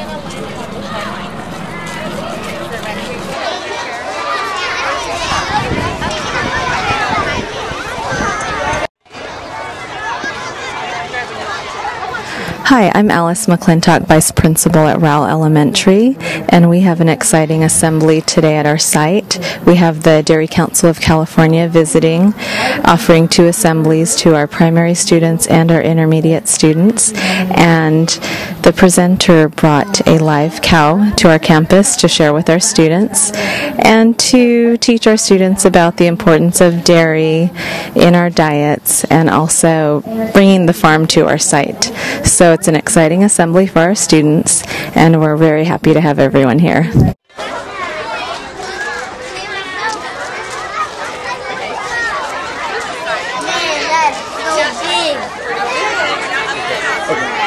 Yeah. Hi, I'm Alice McClintock, Vice Principal at Rowell Elementary, and we have an exciting assembly today at our site. We have the Dairy Council of California visiting, offering two assemblies to our primary students and our intermediate students. And the presenter brought a live cow to our campus to share with our students and to teach our students about the importance of dairy in our diets and also bringing the farm to our site. So it's an exciting assembly for our students, and we're very happy to have everyone here. Say